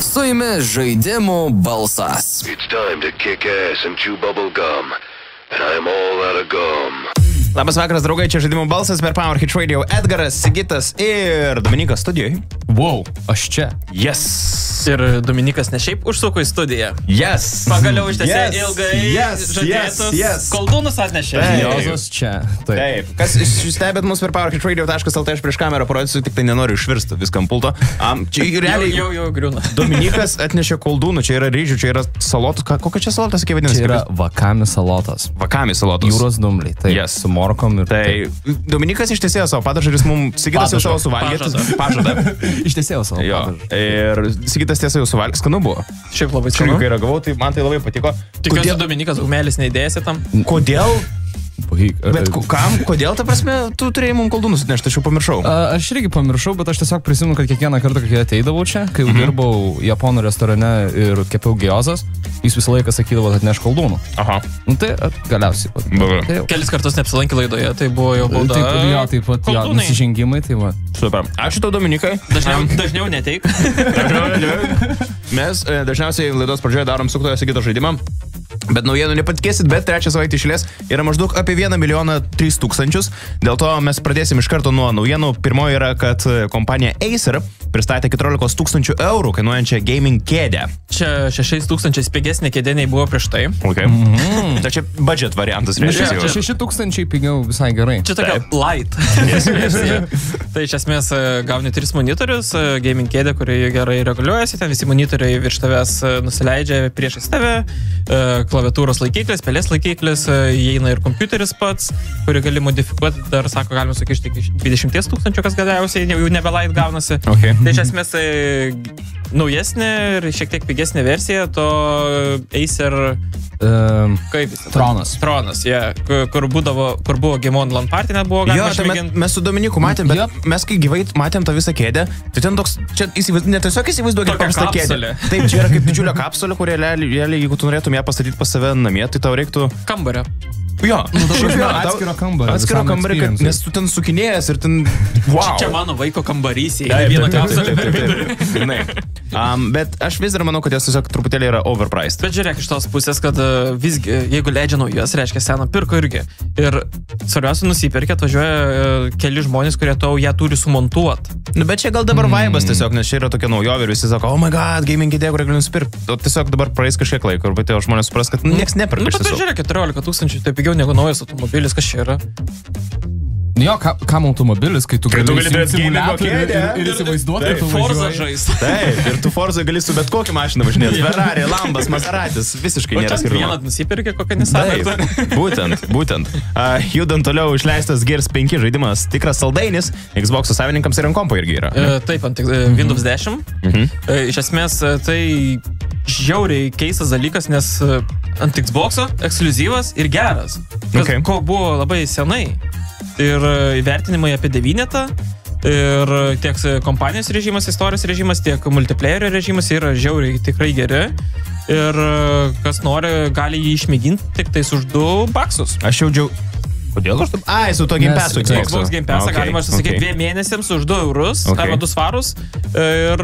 Su jumis žaidimų balsas. It's time to kick ass and chew bubble gum. And I'm all out of gum. Labas vakaras, draugai, čia žaidimų balsas per Power Hit Radio. Edgaras, Sigitas ir Dominikas studijoje. Wow, aš čia. Yes. Ir Dominikas ne šiaip užsuko į studiją. Yes. Pagaliau ištesė Yes. ilgai Yes. žadėtus Yes. yes. koldūnus atnešė. Jozas čia. Taip. Taip, kas stebėt mus per powerhitradio.lt, aš prieš kamerą parodysiu, tik tai nenoriu išvirsti viskam pulto. Um, čia Jau, realiai jau, jau griūna. Dominikas atnešė koldūnų, čia yra ryžių, čia yra salotų, ką- kokia čia salotas, kaip vadinasi? Čia yra vakami salotas. vakami salotos. Jūros dumbliai. Taip. Yes. Su morkom ir Tai Dominikas ištesėjo savo padažą ir jis mums, Sigitas jau savo suvalgė. Pažadą. Ištesėjau savo. Jo. padažą. Ir Sigitas tiesa jau suvalgė, skanu buvo. Šiaip labai skanu. kai ragavau, tai man tai labai patiko. Tikiuosi, Kodėl? Dominikas Gumelis neįdėsi tam. Kodėl? Bet kam? Kodėl, ta prasme, tu turėjai mums koldūnus atnešti, aš jau pamiršau. A, Aš irgi pamiršau, bet aš tiesiog prisimenu, kad kiekvieną kartą, kai ateidavau čia, kai jau dirbau japonų restorane ir kepiau giozas, jis visą laiką sakydavo, kad neš koldūnų. Aha. Nu tai at, galiausiai. pat-. Tai. Kelis kartus neapsilankė laidoje, tai buvo jau bauda. Taip, jo, taip pat, jo, nusižengimai, tai va. Super. Ačiū tau, Dominikai. Dažniau, dažniau neteik. Mes e, dažniausiai laidos pradžioje darom suktojo Sigito žaidimą. Bet naujienų nepatikėsit, bet trečią savaitę išlės yra maždaug apie 1 milijoną 3 tūkstančius. Dėl to mes pradėsim iš karto nuo naujienų. Pirmoji yra, kad kompanija Acer pristatė 14 tūkstančių eurų kainuojančią gaming kėdę. Čia 6 tūkstančiais pigesnė kėdė nei buvo prieš tai. Okay. Mm. Tai čia budget variantas, reiškia. Čia jau. 6 tūkstančiai pigiau visai gerai. Čia tokia Taip. light. versija. tai iš esmės e, gauni tris monitorius, e, gaming kėdę, kuri gerai reguliuojasi, ten visi monitoriai virš tavęs e, nusileidžia priešais tave, klaviatūros laikiklis, pelės laikiklis, įeina ir kompiuteris pats, kurį gali modifikuoti, dar sako, galima sakyšti iki 20 tūkstančių, kas galiausiai jau nebe light gaunasi. Okay. Tai iš esmės tai naujesnė ir šiek tiek pigesnė versija to Acer Um, Kaip jis? Tronas. Tronas, jie, yeah. kur, kur, būdavo, kur buvo Gimon Lamparty, net buvo Jo, galima tai mes, mes su Dominiku matėm, bet Yep. mes kai gyvai matėm tą visą kėdę, tai ten toks, čia įsivaizduokit, ne tiesiog įsivaizduokit Tokia paprastą kėdę. kapsulė. Taip, čia yra kaip kurie realiai, realiai, jeigu tu norėtum ją pastatyti pas save namie, tai tau reiktų... Kambario. Jo, Nu, šiaip jo, atskiro kambario Atskiro kambarį, kad, nes tu ten sukinėjęs ir ten... Wow. Čia mano vaiko kambarys, jie Taip, vieną kapsulę per vidurį. Um, bet aš vis dar manau, kad jos tiesiog truputėlį yra overpriced. Bet žiūrėk iš tos pusės, kad e, visgi, jeigu leidžia naujas, reiškia seną pirko irgi. Ir svarbiausia, nusipirkė, atvažiuoja e, keli žmonės, kurie tau ją turi sumontuoti. Nu, bet čia gal dabar mm. vaibas tiesiog, nes čia yra tokia naujovė ir visi sako, oh my god, gaming idėja, kurią galiu nusipirkti. O tiesiog dabar praeis kažkiek laiko ir patėjo žmonės supras, kad niekas Nu, neperka bet iš tai žiūrėk, 14 tūkstančių, tai pigiau negu naujas automobilis, kas čia yra. Jo, ka, kam automobilis, kai tu Kai gali tu gali turėt įsijungt gamingo simuliatorių ir, kėdę. ir, ir įsivaizduoti, Taip, kad tu Forza žais. Taip, ir tu Forza gali su bet kokią mašiną važinėti. Ferrari, Lambas, Maseratis, visiškai O nėra čia vieną skirtumo. nusipirkė kokią Nissaną. Taip, būtent, būtent. Uh, judant toliau išleistas Gears 5 žaidimas, tikras saldainis, Xbox savininkams ir ant kompo irgi yra. E, Taip, ant e, Windows 10. Mhm. E, Iš esmės e, tai žiauriai keistas dalykas, nes ant Xbox ekskluzyvas ir geras. Kas, Okay. Ko buvo labai senai. Ir e, įvertinimai apie devynetą. Ir tiek e, kompanijos režimas, istorijos režimas, tiek multiplayerio režimas yra žiauriai tikrai geri. Ir e, kas nori, gali jį išmėginti tik tais už 2 baksus. Aš jau džiau... Kodėl aš taip? Ai, su to Passu Xbox Pass okay, galima užsisakyti okay. dviem mėnesiams už 2 eurus Okay. arba 2 svarus. Ir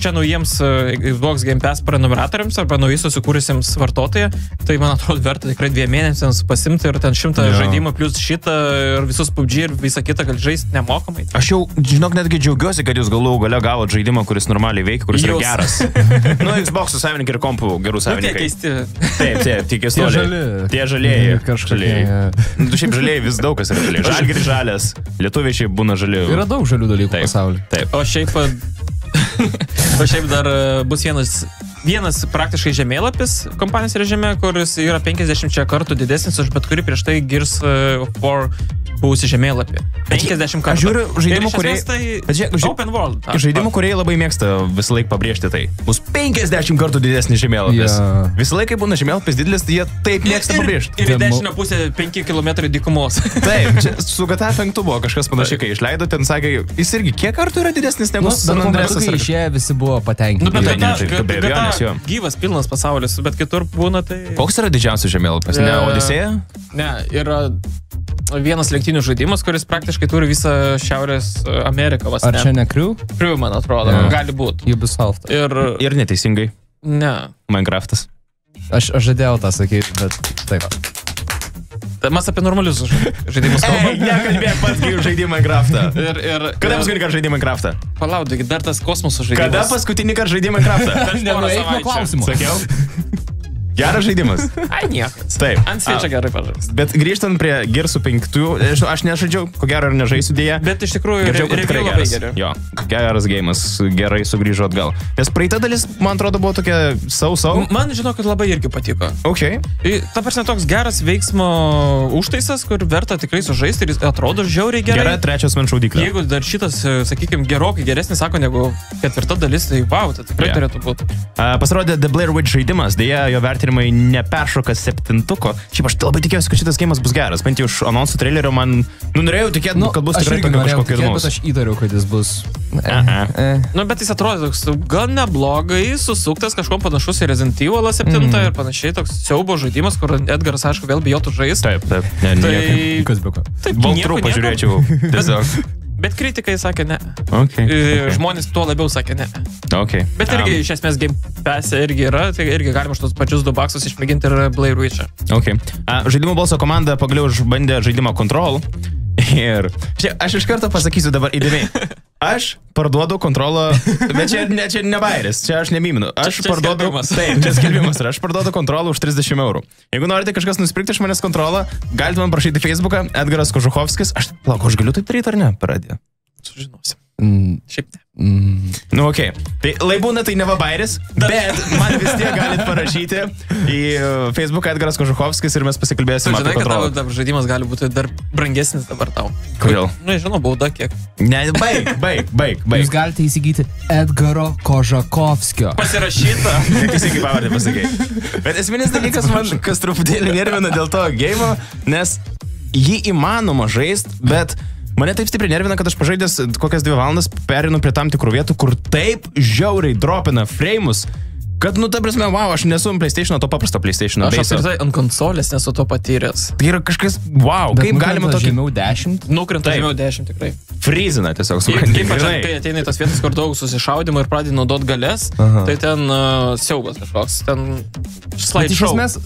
čia naujiems e, Xbox Game Pass prenumeratoriams arba naujai susikūrusiems vartotojai, tai man atrodo verta tikrai dviem mėnesiams pasimti ir ten šimtą Jo. žaidimų plus šitą ir visus PUBG ir visą kitą gali žaisti nemokamai. Aš jau, žinok, netgi džiaugiuosi, kad jūs galų gale gavot žaidimą, kuris normaliai veikia, kuris yra Jūs. geras. nu, Xbox savininkai ir kompų gerų Nu, tie savininkai. keisti. Taip, tie, tie Tie keistuoliai. žali. Tie žalieji. Kažkokie, žalieji. Žalieji vis daug kas yra žalieji. Žalgiris žalias. Lietuviai šiaip būna žali. Yra daug žalių dalykų Taip. pasaulyje. Taip. O šiaip, o šiaip dar e, bus vienas, vienas praktiškai žemėlapis kompanijos režime, kuris yra 50 kartų didesnis už bet kurį prieš tai Gears uh, 4 buvusi žemėlapį. 50 kartų. Aš žiūriu žaidimų, Ir esmės Tai žai- open world. Ta- Žaidimų, kurie labai mėgsta visą laiką pabrėžti tai. Bus 50 kartų didesnis žemėlapis. Jo. Visą laiką būna žemėlapis didelis, tai jie taip mėgsta pabrėžti. Ir į Ten mo- dešinę pusę 5 km dykumos. Taip, čia su GTA 5 buvo kažkas panašiai, kai išleido, ten sakė, jis irgi kiek kartų yra didesnis negu Nu, San Andresas. ar- išėjo, visi buvo patenkinti. Nu, bet Tai ne, tai be abejonės, jo. Gyvas, pilnas pasaulis, bet kitur būna tai... Koks yra didžiausias žemėlapis? Ne E, Odisėja? Ne, yra vienas lenktynių žaidimas, kuris praktiškai turi visą Šiaurės e, Ameriką. Vas, Ar čia ne Crew? Crew, man atrodo, Jo. gali būti. Ubisoft. Ir, Ir neteisingai. ne. Minecraftas. Aš, aš žadėjau tą sakyti, bet taip. Tai mes apie normalius ža- žaidimus kalbame. nekalbėk pats, žaidži Minecraftą. Ir, ir, Kada paskutinį kartą žaidži Minecraftą? Palauk, dar tas kosmoso žaidimas. Kada paskutinį kartą žaidži Minecraftą? Porą Nenueik nuo klausimo. Sakiau. Geras žaidimas. Ai, niekas. Taip. Ant svečio gerai pažais. Bet grįžtant prie Gersų 5, žinau, aš nežaidžiau, ko gero ir nežaisiu dėje. Bet iš tikrųjų, Girdžiau, kad tikrai geras. Jo, geras gėjimas, gerai sugrįžo atgal. Nes praeita dalis, man atrodo, buvo tokia sau-sau. Man žinau, kad labai irgi patiko. Ok. I- Ta prasme, toks geras veiksmo užtaisas, kur verta tikrai sužaisti ir jis atrodo žiauriai gerai. Gera trečios man šaudyklė. Jeigu dar šitas, sakykime, gerokai geresnis, sako, negu ketvirta dalis, tai wow, tai tikrai yeah. turėtų būti. Uh, pasirodė The Blair Witch žaidimas, dėja jo vertinimai neperšoka septintuko. Šiaip aš labai tikėjausi, kad šitas gėjimas bus geras. Bent jau iš anonsų trailerio man, nu, norėjau tikėti, nu, kad bus tikrai tokio kažkokio įdomaus. Bet aš įtariu, kad jis bus... Aha. Eh. Nu, bet jis atrodo toks gan neblogai, susuktas kažkuo panašus į Resident Evil 7 mm. ir panašiai, toks siaubo žaidimas, kur Edgaras, aišku, vėl bijotų žaisti. Taip, taip. Ne, Tai. Kas be ko? taip, nieko. pažiūrėčiau. Tiesiog. Bet kritikai sakė ne. Okay. Ir Žmonės tuo labiau sakė ne. Okay. Bet irgi iš esmės Game Pass irgi yra, tai irgi galima šitos pačius du baksus išmėginti ir Blair Witch'ą. Okay. A, žaidimų balso komanda pagaliau išbandė žaidimą Control. Ir čia, aš iš karto pasakysiu dabar įdėmiai. Aš parduodu kontrolą, bet čia ne, čia ne bairis, čia aš nemiminu. Aš Čia- čia parduodu. skelbimas. Taip, čia skelbimas ir aš parduodu kontrolą už 30 eurų. Jeigu norite kažkas nusipirkti iš manęs kontrolą, galite man prašyti Facebooką, Edgaras Kožuhovskis. Aš, lauk, aš galiu taip daryti ar ne? Pradė. Sužinosim. Mm, Šiaip ne. mm, Nu. Okay. Tai laibūna tai neva bairis, bet man vis tiek galite parašyti į uh, Facebooką Edgaras Kožuhovskis ir mes pasikalbėsime žinai, kad tavo dabar žaidimas gali būti dar brangesnis dabar tau. Kodėl? Na, žinau, bauda kiek. Ne, baig, baig, baig, baig. Jūs galite įsigyti Edgaro Kožakovskio. Pasirašyta. Teisingai pavardė pasakai. Bet esminis dalykas man, kas truputėlį nervina dėl to gėjimo, nes jį įmanoma žaisti, bet mane taip stipriai nervina, kad aš pažaidęs kokias dvi valandas perinu prie tam tikrų vietų, kur taip žiauriai dropina frames. Kad, nu, ta prasme, wow, aš nesu ant PlayStation, to paprasto PlayStation. Aš apskritai ant konsolės nesu to patyręs. Tai yra kažkas, wow, Bet kaip galima tokį Žemiau 10. Nukrenta žemiau 10 tikrai. frizina tiesiog su Ypač manimi. kai ateina į tas vietas, kur daug susišaudimo ir pradedi naudot galės, Aha. tai ten uh, siaubas kažkoks. Ten Bet iš esmės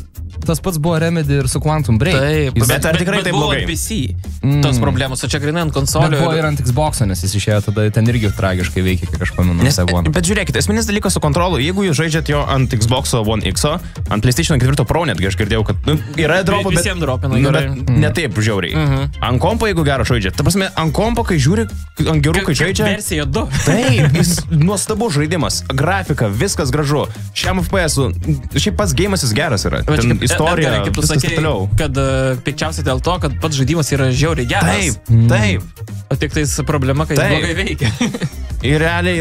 tas pats buvo Remedy ir su Quantum Break. Taip, Jis- Bet ar tikrai buvo blogai? PC mm. tos problemos, o čia grinai ant Bet konsolio. buvo ir ant Xbox, nes jis išėjo tada ten irgi tragiškai veikia, kiek aš pamenu. Nes, bet žiūrėkite, esminis dalykas su kontrolu, jeigu jūs žaidžiat jo ant Xbox One X, ant PlayStation 4 Pro netgi aš girdėjau, kad nu, yra dropų, bet, Visiems dropina nu, bet ne taip žiauriai. Mm -hmm. Ant kompo, jeigu gerą žaidžiat, ta prasme, ant kompo, kai žiūri, ant gerų, kai žaidžia. Versija 2. Taip, jis nuostabus žaidimas, grafika, viskas gražu. Šiam FPS, šiaip pats gėjimas jis geras yra. Bet Ten istorija, Edgarai, kaip tu sakei, taip toliau. kad uh, pikčiausia dėl to, kad pats žaidimas yra žiauriai geras. Taip, taip. O tik tais problema, kad jis Taip. blogai veikia. Ir realiai,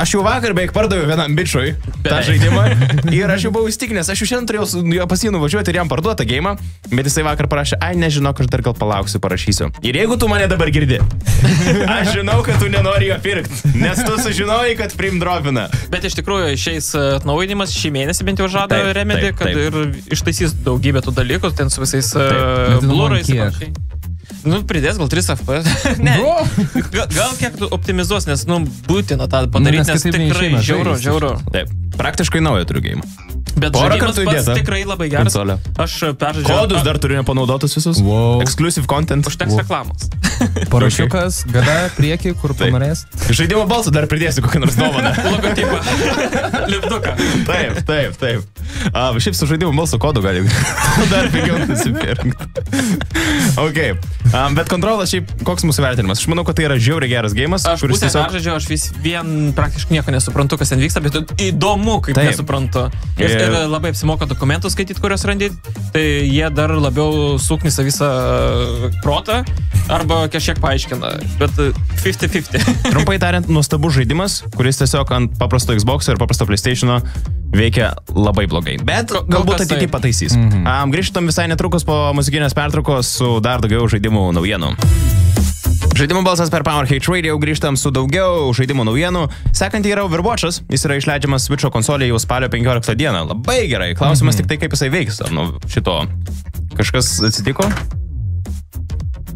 aš jau vakar beveik pardaviau vienam bičiui tą žaidimą. Ir aš jau buvau įstikinęs, aš jau šiandien turėjau pas jį nuvažiuoti ir jam parduoti gėjimą, bet jisai vakar parašė, ai nežinau, aš dar gal palauksiu, parašysiu. Ir jeigu tu mane dabar girdi, aš žinau, kad tu nenori jo pirkti, nes tu sužinojai, kad prim dropina. Bet iš tikrųjų išeis uh, atnaujinimas šį mėnesį bent jau žada Taip, Remedy, taip, kad taip. ir ištaisys daugybę tų dalykų, ten su visais uh, blūrais. Nu, pridės gal 3 FPS. ne, gal, gal kiek tu optimizuos, nes, nu, būtina tą padaryti, nes nes kitaip tikrai žaist. žiauru. Taip, praktiškai naują turiu gėjimą. Bet Porą kartų įdėta. tikrai labai geras. Konsolė. Aš peržaidžiau. Kodus dar turiu nepanaudotus visus. Wow. Exclusive content. Užteks reklamos. Parašiukas, gada prieki, kur panorės. Žaidimo balsą dar pridėsiu kokią nors dovaną. Logotipą. Lipduką. Taip, taip, taip. A, šiaip su žaidimu balso kodu gali dar pigiau nusipirkti. ok. Um, bet kontrolas šiaip, koks mūsų vertinimas? Aš manau, kad tai yra žiauriai geras gėjimas, Aš kuris tiesiog... peržaidžiau, aš vis vien praktiškai nieko nesuprantu, kas ten vyksta, bet įdomu, kaip Taip. nesuprantu. Ir, Ir- ir labai apsimoka dokumentus skaityti, kuriuos randi, tai jie dar labiau suknisa visą protą arba kažkiek paaiškina. Bet e, 50-50. Trumpai tariant, nuostabus žaidimas, kuris tiesiog ant paprasto Xbox ir paprasto PlayStation veikia labai blogai. Bet galbūt ateityje taip. pataisys. Mm -hmm. um, grįžtam visai netrukus po muzikinės pertraukos su dar daugiau žaidimų naujienų. Žaidimų balsas per Power Hate Radio grįžtam su daugiau žaidimų naujienų. Sekantį yra Overwatch'as, jis yra išleidžiamas Switch'o konsolėje jau spalio 15 dieną. Labai gerai. Klausimas mm -hmm. tik tai, kaip jisai veiks. Ar Nu, šito kažkas atsitiko?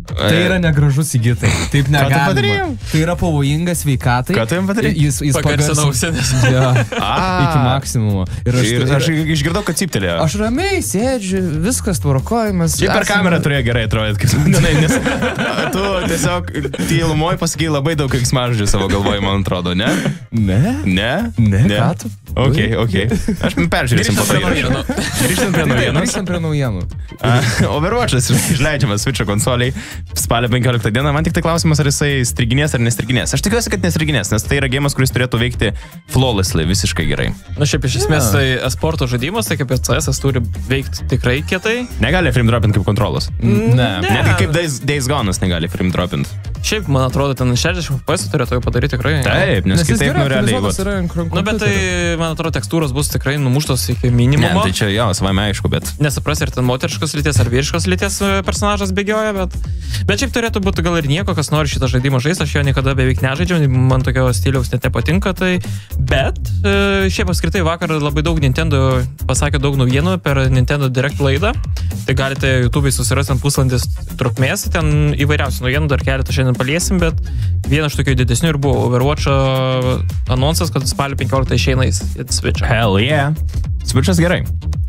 Tai yra negražu sigitai. Taip negalima. Tai yra pavojinga sveikatai. Ką tu jam padarei? Jis, jis pagarsino- ausinės. Ja, iki maksimumo. Ir aš, Ir ir aš išgirdau, kad ciptelėjo. aš ramiai sėdžiu, viskas tvarkojimas. Šiaip per kamerą turėjo gerai atrodyti, kaip manai, nes tu tiesiog tylumoje pasakai labai daug keiksmažodžių savo galvoje, man atrodo, ne? Ne? Ne? Ne, ką tu? Ok, ok. Aš peržiūrėsim po to. Grįžtam prie įrašą. Grįžtam prie naujienų. Overwatch'as išleidžiamas Switch konsoliai spalio 15 dieną. Man tik tai klausimas, ar jisai striginės ar nestriginės. Aš tikiuosi, kad nestriginės, nes tai yra gėjimas, kuris turėtų veikti flawlessly, visiškai gerai. Na šiaip iš esmės tai esporto žaidimas, tai kaip CS -as turi veikti tikrai kietai. Negali frame dropint kaip kontrolas. Ne. Ne. Netgi kaip Days, days Gone'as negali frame dropint. Šiaip, man atrodo, ten 60 FPS turėtų jau padaryti tikrai. Taip, nes, Nes kitaip nu realiai. Nu, bet tai, man atrodo, tekstūros bus tikrai numuštos iki Ne, minimumo. tai čia jo, savame aišku, bet Nesupras, ar ten moteriškos lyties ar vyriškos lyties e, personažas bėgioja, bet... Bet šiaip turėtų būti gal ir nieko, kas nori šitą žaidimą žaisti, aš jo niekada beveik nežaidžiau, man tokio stiliaus net nepatinka, tai... Bet e, šiaip apskritai vakar labai daug Nintendo pasakė daug naujienų per Nintendo Direct laidą, tai galite YouTube'ai susirasti ant pusvalandis trukmės, ten įvairiausių naujienų dar keletą šiandien paliesim, bet vienas iš tokių didesnių ir buvo Overwatch'o anonsas, kad spalio 15 išeina į Switch. hell yeah. Switch'as gerai.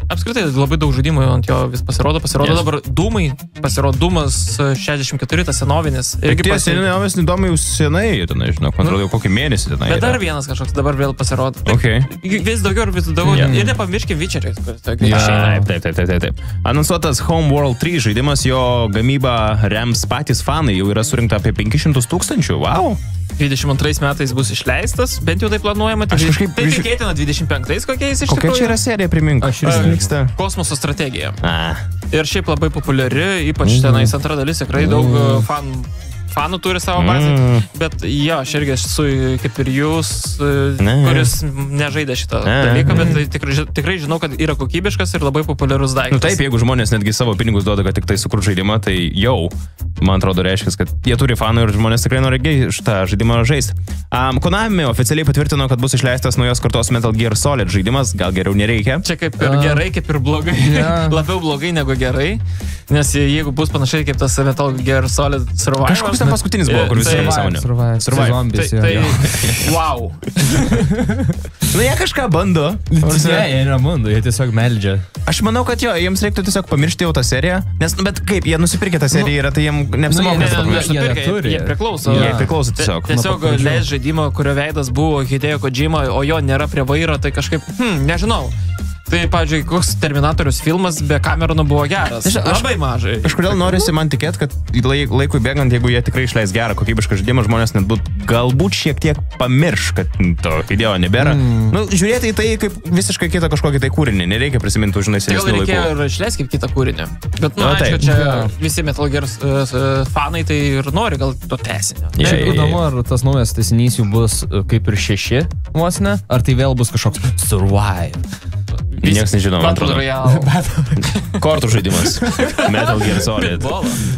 Apskritai labai daug žaidimų ant jo vis pasirodo, pasirodo Yes. dabar Dūmai, pasirodo Dūmas e, 64, tas senovinis. Irgi tie pasi- seniausias įdomu jau senai, ten, žinau, man atrodo, jau kokį mėnesį ten. Bet dar vienas kažkoks dabar vėl pasirodo. Tai Okay. Vis daugiau ir vis daugiau. Yeah. Ir nepamirškim išeina. Taip, taip, taip, taip, taip. Anonsuotas Homeworld 3 žaidimas, jo gamybą rems patys fanai, jau yra surinkta apie 500 tūkstančių. Wow. 22 metais bus išleistas, bent jau tai planuojama. Tai, Aš kažkaip tai vis- tikėtina 25 kokiais iš Kokia tikrųjų. čia yra serija, primink? Aš ir vyksta? Kosmoso strategija. A, Ir šiaip labai populiari, ypač Mhm. tenais antra dalis, tikrai daug e, fanų. Fanų turi savo bazę, Mm. bet jo, aš irgi esu kaip ir jūs, Ne. kuris nežaidė šitą Ne. dalyką, bet tai tikrai, tikrai žinau, kad yra kokybiškas ir labai populiarus daiktas. nu taip, jeigu žmonės netgi savo pinigus duoda, kad tik tai sukur žaidimą, tai jau, man atrodo, reiškia, kad jie turi fanų ir žmonės tikrai nori šitą žaidimą žaisti. Um, Konami oficialiai patvirtino, kad bus išleistas naujos kartos Metal Gear Solid žaidimas, gal geriau nereikia. Čia kaip ir A. gerai, kaip ir blogai. Jo. Labiau blogai negu gerai. Nes jeigu bus panašiai kaip tas Metal Gear Solid Survival. Kažkoks ten paskutinis buvo, kur visi tai, nesąmonė. Survive, Survive. tai, Zombies, tai, jo. wow. Nu, jie kažką bando. Ne, jie nemundo, jie tiesiog meldžia. Aš manau, kad jo, jiems reiktų tiesiog pamiršti jau tą seriją, nes, nu, bet kaip, jie nusipirkė tą seriją, yra, tai jiems nu, neapsimoka Ne, ne, pamiršti. jie jie, jie priklauso. Jie priklauso tiesiog. Ti- Tiesiog leis žaidimą, kurio veidas buvo Hideo Kojima, o jo nėra prie vairo, tai kažkaip, hm, nežinau. Tai, pavyzdžiui, koks Terminatorius filmas be Camerono buvo geras. Nežinau, aš- Labai mažai. Kažkodėl norisi man tikėti, kad laik, laikui bėgant, jeigu jie tikrai išleis gerą kokybišką žaidimą, žmonės net būt, galbūt šiek tiek pamirš, kad to idėjo nebėra. Mm. Nu, žiūrėti į tai kaip visiškai kitą kažkokį tai kūrinį, nereikia prisiminti, žinai, Tai gal senesnių reikėjo ir išleisti kaip kitą kūrinį. Bet, nu, taip. čia Jo. visi Metal Gear uh, fanai tai ir nori gal to tesinio. Jo, Šiaip įdomu, ar tas naujas tesinys jų bus e, kaip ir šeši, vos ne? Ar tai vėl bus kažkoks survive? Niekas nežino, man Battle atrodo. Royale. Kortų žaidimas. Metal Gear Solid.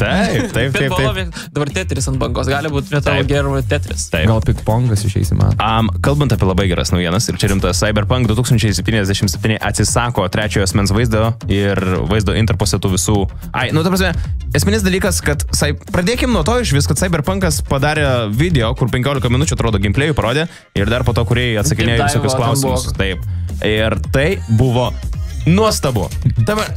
Taip, taip, taip. Taip. dabar Tetris ant bangos, gali būti Metal Taip. Gear Tetris. taip. Gal pikpongas išeis į man. Um, kalbant apie labai geras naujienas ir čia rimtas, Cyberpunk 2077 atsisako trečiojo asmens vaizdo ir vaizdo interpose tų visų. Ai, nu, ta prasme, esminis dalykas, kad cy... pradėkim nuo to iš vis, kad Cyberpunkas padarė video, kur 15 minučių atrodo gameplayų parodė ir dar po to, kurie atsakinėjo visokius klausimus. Taip. Ir tai buvo Nuostabu. Dabar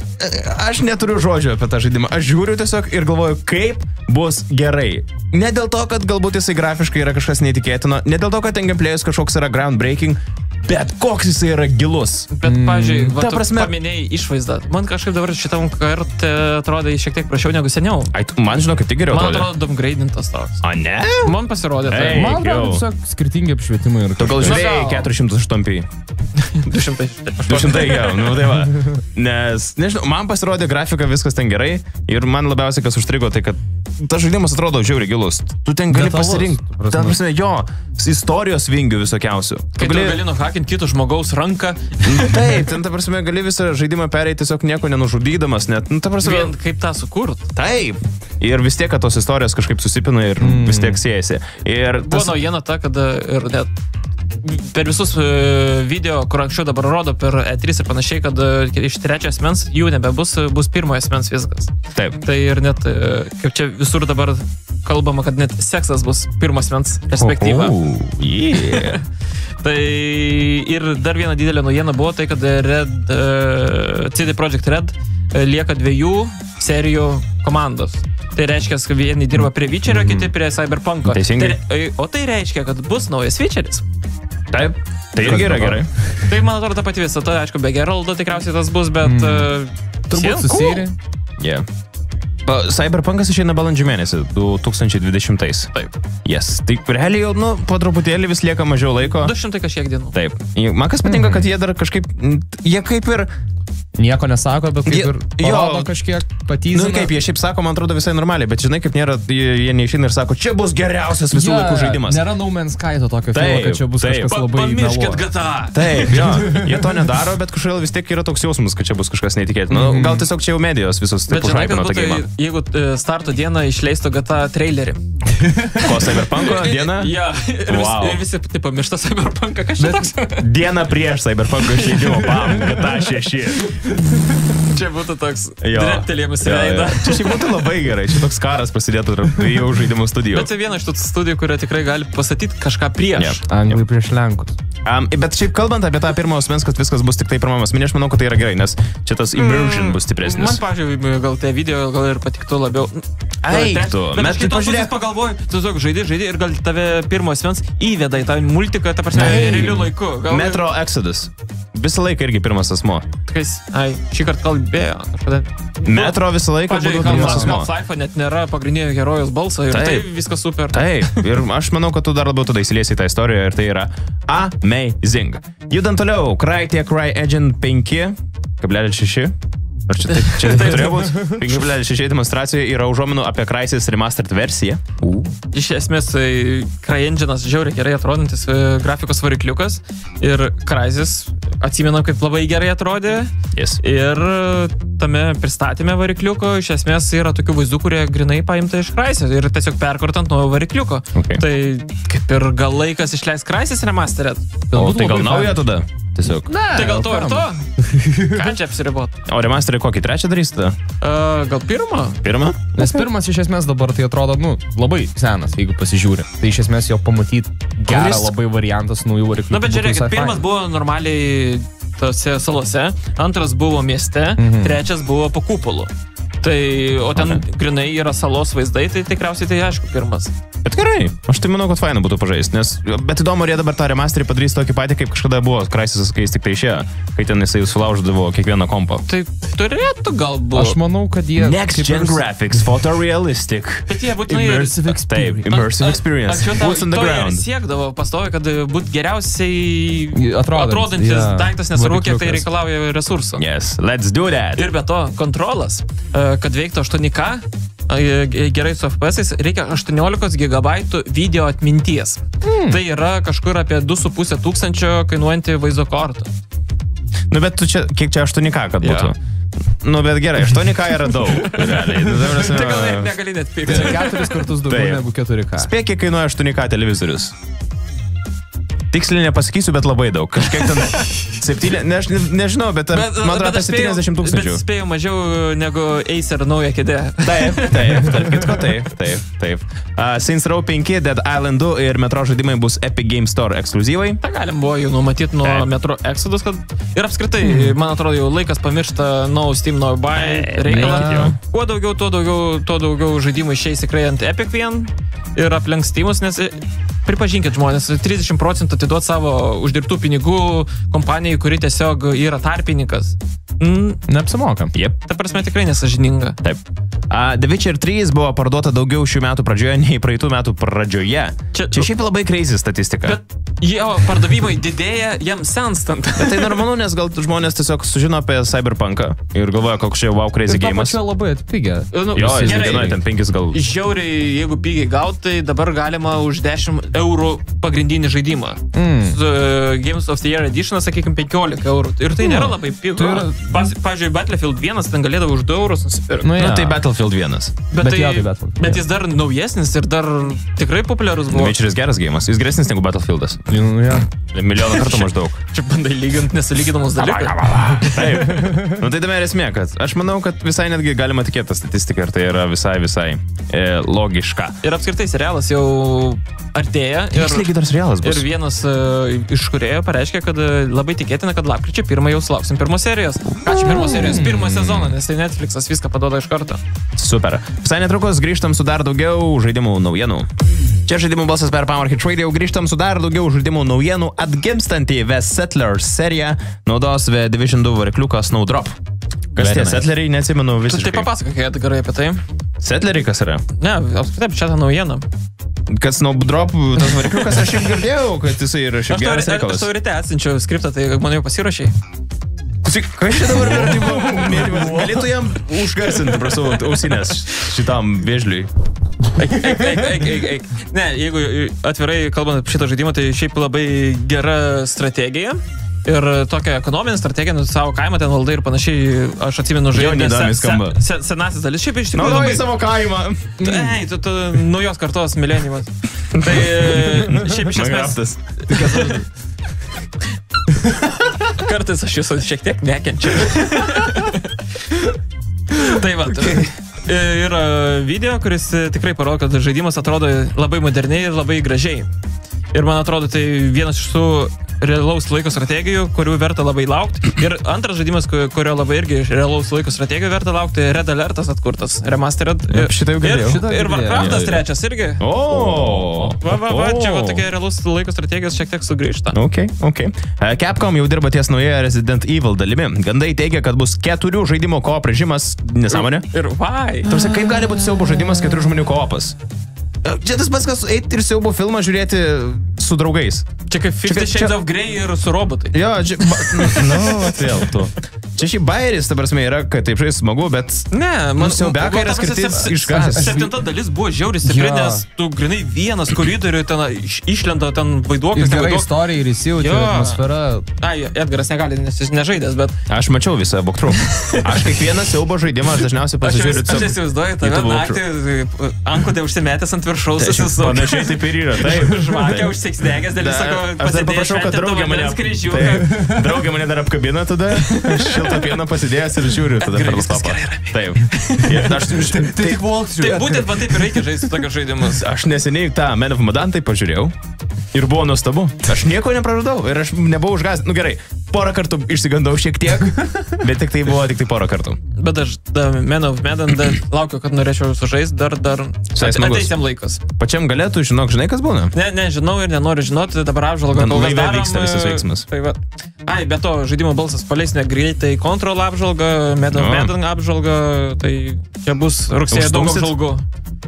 aš neturiu žodžio apie tą žaidimą. Aš žiūriu tiesiog ir galvoju, kaip bus gerai. Ne dėl to, kad galbūt jisai grafiškai yra kažkas neįtikėtino, ne dėl to, kad ten gameplayus kažkoks yra groundbreaking, bet koks jisai yra gilus. Bet, pažiūrėjau, ta prasme- paminėjai išvaizdą. Man kažkaip dabar šitam kartą atrodė šiek tiek prašiau negu seniau. Ai, tu- man žinau, kaip tik geriau Man atrodo, downgrade'intas toks. O ne? Man pasirodė, tai Ei. Man atrodo, tiesiog skirtingi apšvietimai ir Tu gal žiūrėjai gal. 408p? 200. 200 jau, nu tai va. Nes, nežinau, man pasirodė grafika, viskas ten gerai. Ir man labiausiai kas užstrigo, tai kad tas žaidimas atrodo žiauriai gilus. Tu ten gali pasirinkti. Ten prasme, jo, istorijos vingių visokiausių. Tu gali nuhakinti kito žmogaus ranką, Taip, ten, ta prasme, gali visą žaidimą pereiti tiesiog nieko nenužudydamas, net, nu, ta prasme, vien kaip tą sukurt. taip. Ir vis tiek, kad tos istorijos kažkaip susipina ir mm. vis tiek siejasi. Ir Buvo tas... naujiena ta, kad ir net per visus e, video, kur anksčiau dabar rodo per E3 ir panašiai, kad e, iš trečio asmens jų nebebus, e, bus pirmojo asmens viskas. Taip. Tai ir net, kaip čia visur dabar kalbama, kad net seksas bus pirmas asmens perspektyva. Oh, yeah. Tai ir dar viena didelė naujiena buvo tai, kad Red, uh, CD Projekt Red uh, lieka dviejų serijų komandos. Tai reiškia, kad vieni dirba prie Witcherio, mm. kiti prie Cyberpunko. Teisingai. Tai, o tai reiškia, kad bus naujas Witcheris. Taip. Tai irgi yra gerai. Tai man atrodo ta pati visata, aišku, be Geraldo tikriausiai tas bus, bet... Mm. Uh, Turbūt su Siri. Yeah. Cyberpunkas išeina balandžio mėnesį, 2020. Taip. Yes. Tai realiai jau, nu, po truputėlį vis lieka mažiau laiko. 200 kažkiek dienų. Taip. Man kas patinka, kad jie dar kažkaip, jie kaip ir, Nieko nesako, bet kaip ir jo. parodo kažkiek patys. nu kaip jie šiaip sako, man atrodo visai normaliai, bet žinai, kaip nėra, jie, jie neišeina ir sako, čia bus geriausias visų yeah, laikų žaidimas. Nėra No Man's Sky to tokio Taip, filmo, kad čia bus taip. kažkas Pa, labai pamirškit. GTA. Taip, jo, jie to nedaro, bet kažkaip vis tiek yra toks jausmas, kad čia bus kažkas neįtikėtino. Nu, gal tiesiog čia jau medijos visos taip užhypino tą gėjimą. jeigu e, starto dieną išleistų GTA trailerį. Po Cyberpunko dieną? Ja, ir, vis, Wow. ir visi taip pamiršta Cyberpunką, kas čia toks. Dieną prieš Cyberpunko išleidimą, pam, GTA 6. Čia būtų toks dreptelėjimas į veidą. Čia šiaip būtų labai gerai, čia toks karas prasidėtų tarp jau žaidimų studijų. Bet tai viena iš tų studijų, kurie tikrai gali pasakyti kažką prieš. Yep. Anglai prieš Lenkus. Um, bet šiaip kalbant apie tą pirmą asmens, kad viskas bus tik tai pirmam asmenį, aš manau, kad tai yra gerai, nes čia tas immersion bus Man, stipresnis. pavyzdžiui, gal tie video gal ir patiktų labiau. Gal- tu, kitos pažiūrėk. pusės pagalvoju, tu tiesiog žaidži, žaidži ir gal tave pirmo asmens įveda į tą multiką, ta prasme, realiu laiku. Gal Metro Exodus. Visą laiką irgi pirmas asmo. Tokiais, ai, šį kartą kalbėjo kažkada. Metro visą laiką būtų pirmas asmo. Half-Life net nėra pagrindinio herojus balso ir Taip. tai viskas super. Taip, ir aš manau, kad tu dar labiau tada įsiliesi į tą istoriją ir tai yra amazing. Judant toliau, Crytek CryEngine 5,6. Ar čia taip, čia taip turėjo būti? 5,6 demonstracijoje yra užuominų apie Crysis Remastered versiją. Iš esmės, tai CryEngine'as žiauriai gerai atrodantis e, grafikos varikliukas ir Crysis atsimenam, kaip labai gerai atrodė. Yes. Ir tame pristatyme varikliuko iš esmės yra tokių vaizdų, kurie grinai paimta iš Crysis ir tiesiog perkurtant naujo varikliuko. Okay. Tai kaip ir gal laikas išleis Crysis remastered. O tai gal naują tada? Tiesiog. Ne, Tai gal to ir to? Ką čia apsiribot? O remasterį kokį trečią darys tada? Uh, gal pirmą? Pirmą? Nes pirmas iš esmės dabar tai atrodo, nu, labai senas, jeigu pasižiūri. Tai iš esmės jo pamatyti gerą Kuris- labai variantas naujų variklių. Na, bet žiūrėkit, pirmas buvo normaliai tose salose, antras buvo mieste, mhm. trečias buvo po kupolu. Tai, o ten okay. grinai yra salos vaizdai, tai tikriausiai tai aišku pirmas. Bet gerai, aš tai manau, kad faina būtų pažaisti, nes, bet įdomu, ar jie dabar tą remasterį padarys tokį patį, kaip kažkada buvo Crysisas, kai jis tik tai išėjo, kai ten jisai sulauždavo kiekvieną kompą. Tai turėtų galbūt. Aš manau, kad jie... Next kaip gen ir- graphics, photorealistic. Bet jie būtinai... Immersive Taip, experience. immersive experience. To ir ground. siekdavo pastovi, kad būtų geriausiai Atrodantis, atrodantis jo, daiktas, nes rūkė tai reikalauja resursų. Yes, let's do that. Ir be to, kontrolas, e, kad veiktų 8K, e, gerai su FPS, reikia 18 GB video atminties. Hmm. Tai yra kažkur apie 2,5 tūkstančio kainuojanti vaizdo kortą. Nu, bet tu čia, kiek čia 8K, kad būtų? Nu, bet gerai, 8K yra daug. Realiai. Nu, prasme, Tai gal ir negali net pykti. Keturis kartus daugiau negu 4K. Spėk, kiek kainuoja 8K televizorius. Tiksliai nepasakysiu, bet labai daug. Kažkiek ten... Septynė, ne, aš ne- nežinau, bet, bet man atrodo apie aš spėju- 70 tūkstančių. Bet spėjau mažiau negu Acer nauja kėdė. Taip, taip, tarp kitko, taip, taip, taip. Uh, Saints Row 5, Dead Island 2 ir Metro žaidimai bus Epic Game Store ekskluzyvai. Ta galim buvo jau numatyti nuo Taip. Metro Exodus, kad ir apskritai, man atrodo, jau laikas pamiršta no Steam, no buy reikalą. Kuo daugiau, tuo daugiau, tuo daugiau žaidimų išeis tikrai ant Epic vien ir aplenks Steamus, nes pripažinkit žmonės, 30 procentų atiduot savo uždirbtų pinigų kompanijai, kuri tiesiog yra tarpininkas. Mm, Neapsimoka. Jep. ta prasme tikrai nesažininga. Taip. Uh, The Witcher 3 buvo parduota daugiau šių metų pradžioje nei praeitų metų pradžioje. Čia- Čia, čia šiaip labai crazy statistika. Bet jo pardavimai didėja jam senstant. Bet tai normalu, nes gal žmonės tiesiog sužino apie Cyberpunką ir galvoja, koks čia wow crazy to gėjimas. pačiu labai atpigę. Nu, Jo, jis kainuoja ten 5 gal. Žiauriai, jeigu pigiai gauti, tai dabar galima už 10 eurų pagrindinį žaidimą. Mm. Games of the Year Edition, sakykime, 15 eurų. Ir tai nėra labai pigu. Tai yra Pas, pavyzdžiui, Battlefield 1 ten galėdavo už 2 eurus nusipirkti. Nu, Na, jo. tai Battlefield 1. Bet, Bet tai, jo, tai Battlefield. bet jis dar naujesnis ir dar tikrai populiarus buvo. Witcheris geras gėjimas, jis geresnis negu Battlefieldas. Nu, jo. Milijoną kartų maždaug. Čia bandai lyginti nesulyginamus dalykus. Taip. Nu, tai tame ir esmė, kad aš manau, kad visai netgi galima tikėti tą statistiką ir tai yra visai, visai e, logiška. Ir apskritai serialas jau artėja. Ir, Jis lygiai dar serialas ir bus. vienas uh, iš kuriejų pareiškė, kad uh, labai tikėtina, kad lapkričio pirmą jau sulauksim pirmos serijos. Čia pirmos serijos? Pirmą sezoną, nes tai Netflixas viską paduoda iš karto. Super. Visai netrukus grįžtam su dar daugiau žaidimų naujienų. Čia žaidimų balsas per Power Hit Radio. Grįžtam su dar daugiau žaidimų naujienų. Atgimstanti The Settlers serija naudos The Division 2 varikliuką Snowdrop. Kas tie settleriai, neatsimenu Tu tai papasakok, kiek gerai apie tai. Settleriai kas yra? Ne, apskritai, čia ta naujiena. Kas Snowdrop, tas varikliukas, aš šiaip girdėjau, kad jisai yra Aš šiaip geras aš reikalas. tau ryte atsinčiau skriptą, tai man jau pasirašai. Klausyk, Kas čia dabar yra? Galėtų jam užgarsinti, prašau, ausinės šitam vėžliui. Eik, eik, eik, eik, eik. Ne, jeigu atvirai kalbant apie šitą žaidimą, tai šiaip labai gera strategija. Ir tokia ekonominė strategija, nu, savo kaimą ten valdai ir panašiai, aš atsimenu žaidimą. neįdomiai skamba. Se, senasis dalis, šiaip iš tikrųjų Naudoji labai... savo kaimą. Ei, tu, tu naujos kartos milenimas. Tai e, šiaip iš esmės Minecraftas. kartais aš jūsų šiek tiek nekenčiu. tai va, tai, yra video, kuris tikrai parodo, kad žaidimas atrodo labai moderniai ir labai gražiai. Ir man atrodo, tai vienas iš tų realaus laiko strategijų, kurių verta labai laukti. Ir antras žaidimas, ku- kurio labai irgi realaus laiko strategijų verta laukti, Red Alertas atkurtas, remastered. Na, šitą jau girdėjau. Ir, Šitą ir. Warcraftas Jo, jo. trečias irgi. O. Va, va, va, čia va O. tokia realus laiko strategijos šiek tiek sugrįžta. Ok, ok. E, Capcom jau dirba ties nauja Resident Evil dalimi. Gandai teigia, kad bus keturių žaidimo koop režimas. Nesąmonė. Ir why? Tarsi, kaip gali būti siaubo žaidimas keturių žmonių koopas? E, Čia tas pats, kas eiti ir siaubo filmą žiūrėti su draugais. Čia kaip Fifty čia- Shades of Grey ir su robotai. Jo, čia... Nu, vėl tu. Čia šiaip bairis, ta prasme, yra, kad taip žais smagu, bet... Ne, man siaubiakai yra ta prasme, skirti sep- išgąstis. Septinta dalis buvo žiauriai stipri, Jo. nes tu grinai vienas koridoriuje ten iš, išlenda ten vaiduoklis. Ir gerai vaiduok- istorija ir įsijauti Jo. atmosfera. Ai, Edgaras negali, nes jis nežaidęs, bet Aš mačiau visą walkthrough. Aš kiekvieną siaubo žaidimą dažniausiai aš, pasižiūriu aš, aš įsivaizduoju tave naktį, ankodė užsimetęs ant viršaus, Tai šiaip susisuk. Panašiai taip ir yra. Taip. Taip. užsiksdegęs, dėl Da, sako, paprašau, kad draugė mane. Taip. draugė mane dar apkabina tada, aš šiltą pieną pasidėjęs ir žiūriu tada per laptopą. Taip. Ir aš, tai, Tai būtent va taip ir reikia žaisti tokius žaidimus. aš neseniai tą Men of Madan tai pažiūrėjau ir buvo nuostabu. Aš nieko nepraradau ir aš nebuvau užgąsdintas. Nu gerai, porą kartų išsigandau šiek tiek, bet tik tai buvo tik tai porą kartų. Bet aš, Man of Medan, da, laukiu, kad norėčiau sužaisti, dar, dar. Visai smagus. Ateis jam laikas. Pačiam galėtų, žinok, žinai, kas būna? Ne, nežinau ir nenoriu žinoti, dabar apžvalga. Kas laive vyksta visas e, veiksmas. Tai va. Ai, be to, žaidimo balsas paleis ne greitai Control apžvalga, Medan O. Medan apžvalga, tai čia bus rugsėjo daug apžvalgų.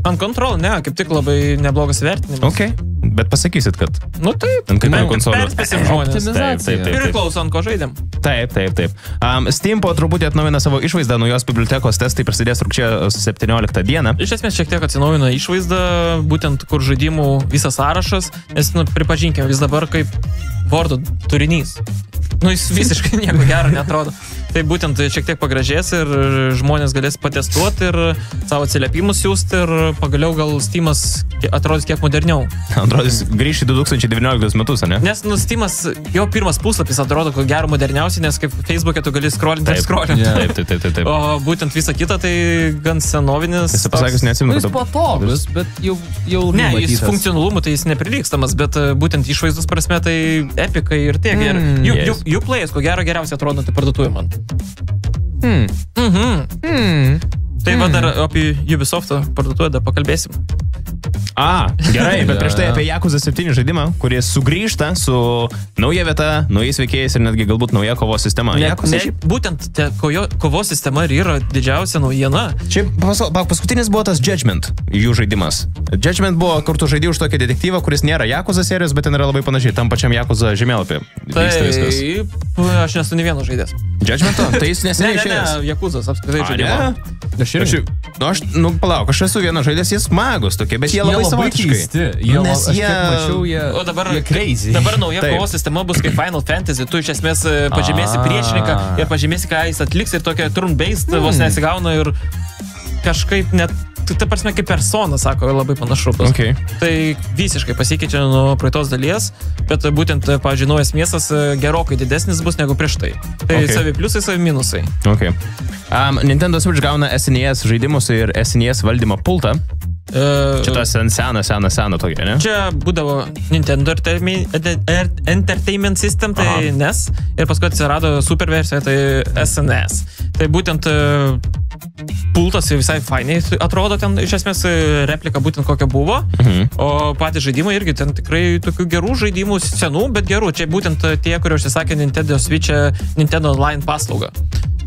Ant Control, ne, kaip tik labai neblogas vertinimas. Ok, bet pasakysit, kad. Nu taip, Ant kai kurių men- konsolių. Perspėsim žmonės. Optimizacija. Taip, taip, taip. Priklauso ant ko žaidėm. Taip, taip, taip. Um, Steam po truputį atnaujina savo išvaizdą, naujos bibliotekos testai prasidės rugsėjo 17 dieną. Iš esmės šiek tiek atsinaujino išvaizdą, būtent kur žaidimų visas sąrašas, nes, nu, pripažinkime, vis dabar kaip Wordo turinys. Nu, jis visiškai nieko gero netrodo. Tai būtent šiek tiek pagražės ir žmonės galės patestuoti ir savo atsiliepimus siūsti ir pagaliau gal Steamas atrodys kiek moderniau. Atrodys, grįžti į 2019 metus, ne? Nes, nu, Steamas, jo pirmas puslapis atrodo, ko gero moderniausiai, nes kaip Facebook'e tu gali scrollinti ir scrollinti. Yeah. Taip, taip, taip, taip. taip. O būtent visa kita tai gan senovinis. Tiesą pasakius, Nu, neatsimenu, jis patogus, bet jau, jau Ne, jis matytas. funkcionalumu tai jis neprilykstamas, bet e, būtent išvaizdos prasme tai epikai ir tiek. Ir Mm, jų, yes. jų, jų plays, ko gero geriausiai atrodo tai parduotuvė man. Hmm. Mhm. Hmm. Tai mm. va dar apie Ubisoft parduotuvę dar pakalbėsim. A, gerai, bet prieš tai apie Jakuza 7 žaidimą, kuris sugrįžta su nauja vieta, naujais veikėjais ir netgi galbūt nauja kovos sistema. Ne, Yakuza ne, šiaip- būtent te, kojo, kovos sistema ir yra didžiausia naujiena. Šiaip pas, pa, paskutinis buvo tas Judgment, jų žaidimas. Judgment buvo, kur tu žaidži už tokį detektyvą, kuris nėra Jakuza serijos, bet ten yra labai panašiai, tam pačiam Jakuza žemėlapį. Tai viskas. aš nesu ne vieno žaidės. Judgmento? Tai jis Ne, neseniai ne, išėjęs. ne, Jakuzas apskritai A, Aš Aš, irgi. nu, aš, nu, palauk, aš esu vienas žaidėjas, jie smagus tokie, bet jie labai savotiškai. keisti. Jie, Nes aš jie... mačiau, jie, O dabar, jie crazy. dabar nauja Taip. kovos sistema bus kaip Final Fantasy. Tu iš esmės e, pažymėsi priešininką ir pažymėsi, ką jis atliks ir tokia turn-based Hmm. vos nesigauna ir kažkaip net, ta prasme, kaip persona, sako, labai panašu. bus. Okay. Tai visiškai pasikeičia nuo praeitos dalies, bet būtent, e, pavyzdžiui, naujas miestas e, gerokai didesnis bus negu prieš tai. Tai Okay. savi pliusai, savi minusai. Okay. Um, Nintendo Switch gauna SNES žaidimus ir SNES valdymo pultą. E, Čia tas sen- seną, seną, seną tokia, ne? Čia būdavo Nintendo Entertainment- Enter- Entertainment System, tai Aha. NES, ir paskui atsirado super versija, tai SNS. Tai būtent e, pultas visai fainiai atrodo ten, iš esmės e, replika būtent kokia buvo, Mhm. o patys žaidimai irgi ten tikrai tokių gerų žaidimų, senų, bet gerų. Čia būtent tie, kurie užsisakė Nintendo Switch e, Nintendo Online paslaugą.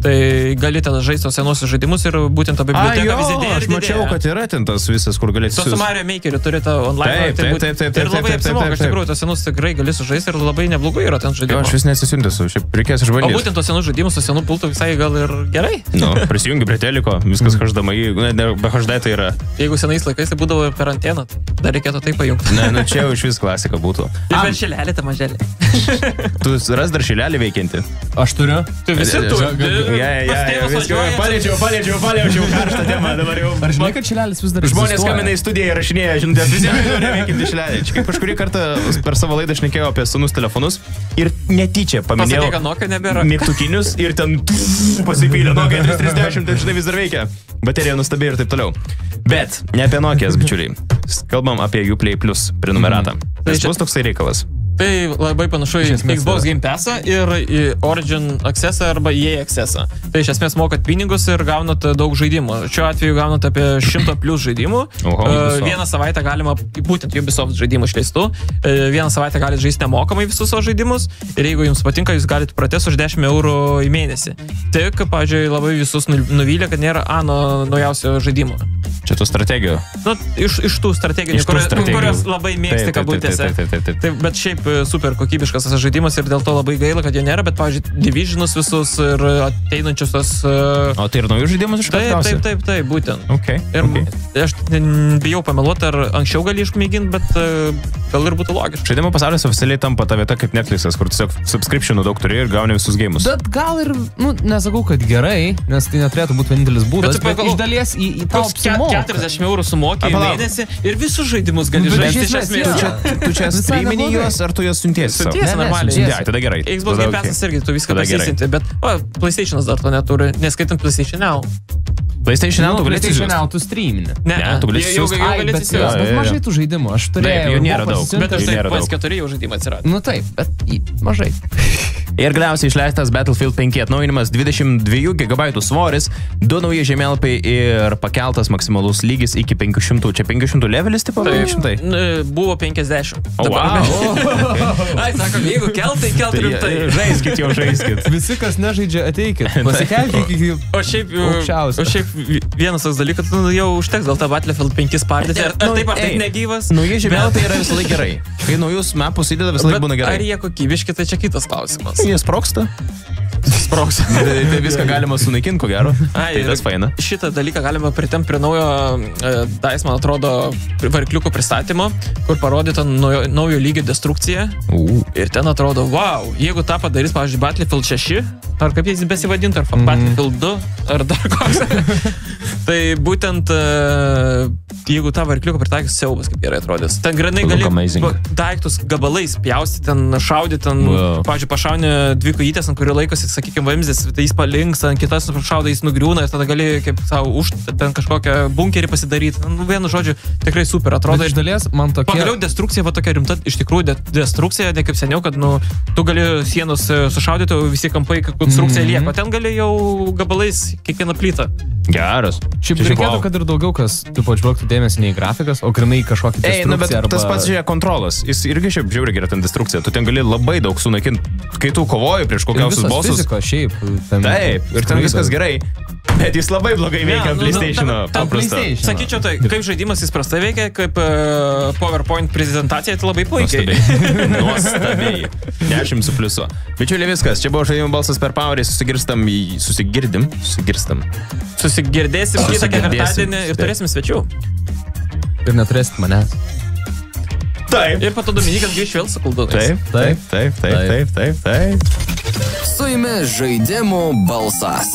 Tai gali ten žaisti tos senuosius žaidimus ir būtent ta A, biblioteka jo, vis didėja. aš mačiau, kad yra ten tas visas, kur galėsi Tu su Mario Makeriu turi tą online. Taip, tai taip, taip, taip, Ir labai apsimoka, iš tikrųjų, tos senus tikrai gali sužaisti ir labai neblogai yra ten žaidimas. aš vis nesisiuntysiu, šiaip reikės O išbandyti. būtent tos senus žaidimus, tos senų pultų visai gal ir gerai. Nu, prisijungi prie teliko, viskas každama į, ne, ne, be HD tai yra. Jeigu senais laikais tai būdavo per anteną, dar reikėtų tai pajungti. Ne, nu čia jau iš vis klasika būtų. Ir per šilelį tą maželį. Tu ras dar šilelį veikianti. Aš turiu. Tu visi Ja, viską važiuojat, paliečiau, paliečiau, paliečiau karštą temą dabar jau. Ar žinai, kad šilelis vis dar Žmonės egzistuoja? skambina į studiją ir rašinėja, žinutės, visiems veikianti šilelį. Čia kaip kažkurį kartą per savo laidą šnekėjau apie senus telefonus ir netyčia paminėjau Pasakė, kad Nokia nebėra. mygtukinius ir ten pasipylė Nokia 330, ten žinai vis dar veikia. Baterija nustabi ir taip toliau. Bet ne apie Nokijas, bičiuliai. Kalbam apie Uplay Plus prenumeratą. Tai Tai čia- bus toksai reikalas. Tai labai panašu į Xbox. Game Passą ir į Origin Accessą arba EA Accessą. Tai iš esmės mokat pinigus ir gaunat daug žaidimų. Šiuo atveju gaunat apie 100 plus žaidimų. Oho, E, Ubisoft. Vieną savaitę galima, būtent Ubisoft žaidimų išleistų, e, vieną savaitę galite žaisti nemokamai visus savo žaidimus ir jeigu jums patinka, jūs galite pratęs už 10 eurų į mėnesį. Tik, pavyzdžiui, labai visus nu- nuvylė, kad nėra ANO naujausio žaidimo. Čia tų strategijų. Nu, iš, iš tų strateginių, Iš tų kurios, strategijų. kurios labai mėgsti Taip, taip, taip, kabutėse. taip, taip, taip, taip. Bet šiaip e, super kokybiškas tas žaidimas ir dėl to labai gaila, kad jo nėra, bet, pavyzdžiui, Divisionus visus ir ateinančius tos... Uh, O tai ir naujus žaidimus iš taip, karto? taip, taip, taip, būtent. Okay, Ir okay. aš bijau pameluoti, ar anksčiau gali išmėginti, bet uh, gal ir būtų logiška. Žaidimo pasaulis oficialiai tampa ta vieta kaip Netflixas, kur tiesiog subscriptionų daug turi ir gauni visus gėjimus. Bet gal ir, nu, nesakau, kad gerai, nes tai neturėtų būti vienintelis būdas, Bet tu bet, bet iš dalies į, į apsimoka. 40 eurų sumokė A, į palauk. mėnesį ir visus žaidimus gali Nu, žaisti jo. Čia, tu čia streamini juos, ar tu siuntiesi? savo? Siuntiesi Ne, ne, normaliai. siuntiesi. Ai, tada gerai. Xbox Tada Game okay. Passas irgi tu viską pasisinti, bet o, PlayStation'as dar to neturi, neskaitant PlayStation Now. PlayStation Now, Nu, tu galėsi PlayStation. Now, tu streamini. Ne, Ne, tu gali jau, jau, jau gali bet, atsisiųsti. bet jo. mažai tų žaidimų, aš turėjau. jų nėra daug. Bet aš tai daug. PS4 jau žaidimai atsirado. Nu taip, bet mažai. Ir galiausiai išleistas Battlefield 5 atnaujinimas 22 GB svoris, du nauji žemėlapiai ir pakeltas maksimalus lygis iki 500. Čia 500 levelis, tipo 500. N- Buvo 50. O, wow. Ai, sakom, jeigu keltai, keltai rimtai. Tai žaiskit jau, žaiskit. Visi, kas nežaidžia, ateikit. Pasikelkit iki... O šiaip, Aukščiausia. o šiaip vi- vienas toks dalykas, nu, jau užteks gal tą Battlefield 5 spardyti. Ar, ar Nu, taip ar taip negyvas? Nauji žemėlapiai yra visą laiką gerai. Kai naujus mapus įdeda, visą laiką būna ar gerai. jie kokybiški, tai čia kitas klausimas. Jie sproksta. Sprogs. Tai, tai viską galima sunaikinti, ko gero. Ai, Tai ir tas faina. Šitą dalyką galima pritemti prie naujo e, DICE, man atrodo, varikliuko pristatymo, kur parodyta naujo, naujo lygio destrukcija. U. Ir ten atrodo, wow, jeigu tą padarys, pavyzdžiui, Battlefield 6, ar kaip jis besivadintų, ar mm. Battlefield 2, ar dar koks. tai būtent, e, jeigu tą varikliuką pritaikys, siaubas kaip gerai atrodys. Ten granai Look gali daiktus gabalais pjausti, ten šaudyti, ten, Wow. pavyzdžiui, pašauni dvi kojytės, ant kurių laikosi, sakykime, vamzdis, tai jis palinks, ant kitas šaudai jis nugriūna ir tada gali kaip savo už ten kažkokią bunkerį pasidaryti. Nu, vienu žodžiu, tikrai super atrodo. Bet iš dalies man tokia... Pagaliau destrukcija va tokia rimta, iš tikrųjų de destrukcija, ne kaip seniau, kad nu, tu gali sienos e, sušaudyti, visi kampai konstrukcija mm -hmm. lieka, ten gali jau gabalais kiekvieną plytą. Geras. Šiaip reikėtų, kad ir daugiau kas, tu pažvelgtų dėmesį ne į grafikas, o grinai kažkokį Ei, nu, bet arba... tas pats čia kontrolas. Jis irgi šiaip žiauri gera ten destrukcija. Tu ten gali labai daug sunaikinti, kai tu kovoji prieš kokiausius bosus. fizikos šiaip. Ten, Taip, ir ten viskas gerai. Bet jis labai blogai veikia Ne, nu, PlayStation. nu, tam- tam. PlayStation. Sakyčiau, tai kaip žaidimas jis prastai veikia, kaip uh, PowerPoint prezentacija, tai labai puikiai. Nuostabiai. Nuostabiai. 10 su pliusu. Bičiuliai, viskas. Čia buvo žaidimų balsas per pavarį. Susigirstam, į- susigirdim. Susigirstam. Susigirdėsim kitą ketvirtadienį ir turėsim svečių. Ir neturėsit manęs. Taip. Ir po to Dominikas grįš vėl su kuldonais. Taip, taip, taip, taip, taip, taip, taip. Su jumis žaidimų balsas.